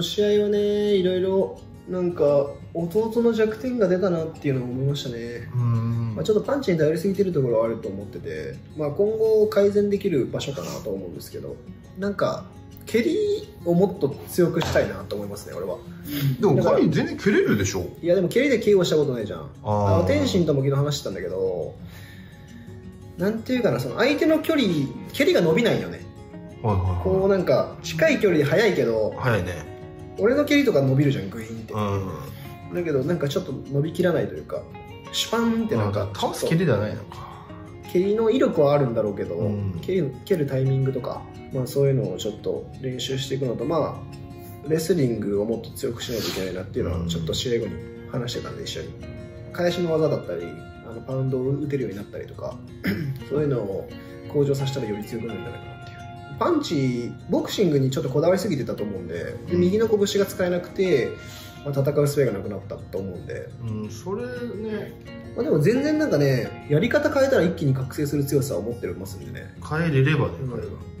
試合はねいろいろなんか弟の弱点が出たなっていうのを思いましたね、うん。まあ、ちょっとパンチに頼りすぎてるところはあると思ってて、まあ、今後改善できる場所かなと思うんですけどなんか蹴りをもっと強くしたいなと思いますね俺は。でもカニ全然蹴れるでしょ。いやでも蹴りで KO したことないじゃん。ああの天心とも昨日話してたんだけどなんていうかなその相手の距離蹴りが伸びないよね。はいはいこうなんか近い距離で速いけど早いね俺の蹴りとか伸びるじゃんグイーンって。うん。だけどなんかちょっと伸びきらないというかシュパンってなんかまあ倒す蹴りではないのか。蹴りの威力はあるんだろうけど、うん。蹴り蹴るタイミングとか、まあ、そういうのをちょっと練習していくのとまあレスリングをもっと強くしないといけないなっていうのうん。はちょっと試合後に話してたんで一緒に。返しの技だったりあのパウンドを打てるようになったりとか そういうのを向上させたらより強くなるんじゃないかなっていうパンチボクシングにちょっとこだわりすぎてたと思うんででうん。右の拳が使えなくて、まあ、戦う術がなくなったと思うんで。うんそれね。まあ、でも全然なんかねやり方変えたら一気に覚醒する強さを持ってますんでね、変えれれば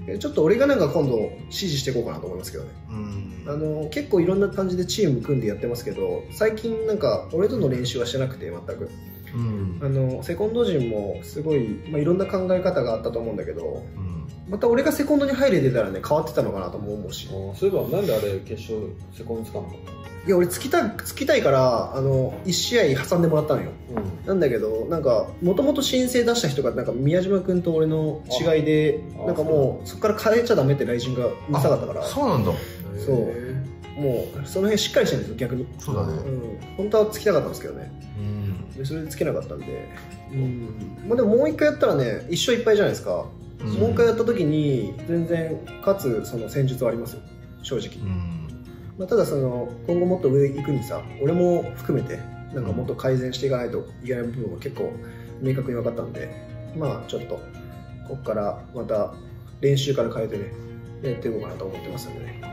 ねちょっと俺がなんか今度指示していこうかなと思いますけどね。うん。あの結構いろんな感じでチーム組んでやってますけど最近なんか俺との練習はしてなくて全くうん。あのセコンド陣もすごい、まあ、いろんな考え方があったと思うんだけどうん。また俺がセコンドに入れてたらね変わってたのかなとも思うし。そういえばなんであれ決勝セコンド使うの？いや俺つきたつきたいからあの1試合挟んでもらったのよ。うん。なんだけどなんかもともと申請出した人がなんか宮島君と俺の違いであなんかもうそこから変えちゃダメって来人がうるさかったから。そうなんだ。そう。へもうその辺しっかりしてるんですよ逆に、そうだね。うん、本当はつきたかったんですけどね。うんでそれでつけなかったんで、うん。まあ、でももう一回やったらね一勝いっぱいじゃないですか、うん。もう一回やった時に全然勝つその戦術はありますよ。正直、うん。まあ、ただその今後もっと上行くにさ俺も含めてなんかもっと改善していかないといけない部分は結構明確に分かったんでまあちょっとここからまた練習から変えてねやっていこうかなと思ってますんでね